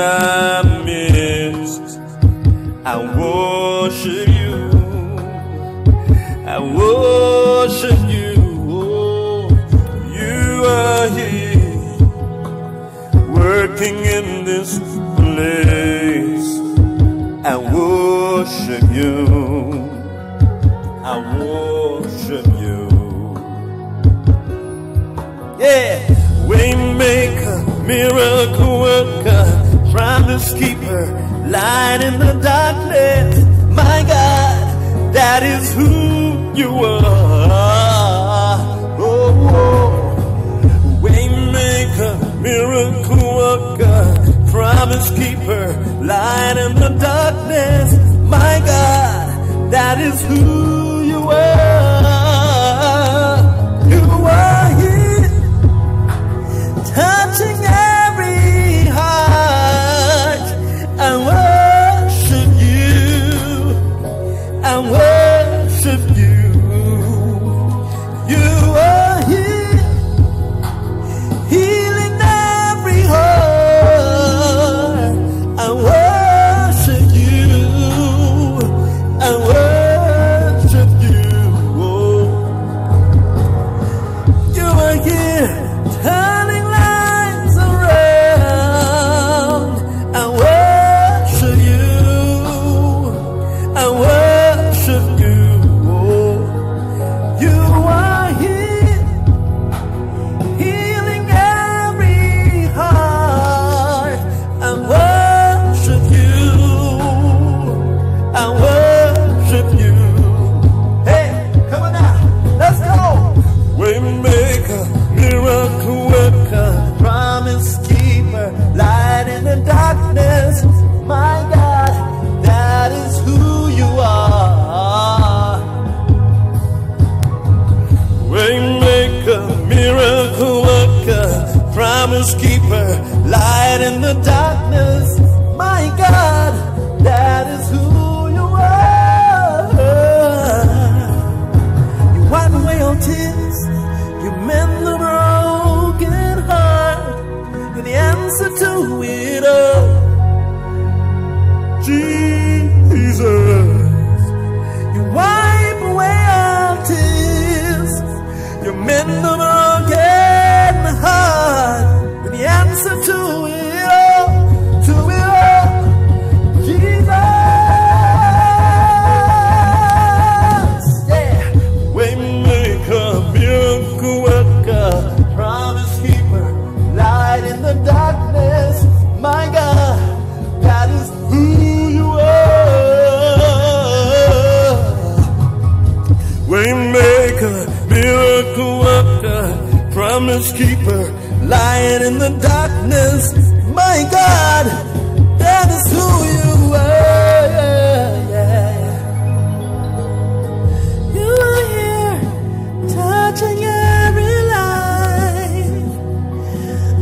In our. I worship you. I worship you. Oh, you are here, working in this place. I worship you. I worship you. Yeah, waymaker, miracle promise keeper, light in the darkness. My God, that is who you are. Oh, oh. waymaker, miracle worker, promise keeper, light in the darkness. My God, that is who you are. You are here touching I in the darkness. My God, promise keeper, lying in the darkness. My God, that is who you are. You are here, touching every life.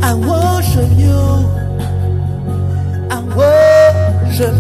I worship you. I worship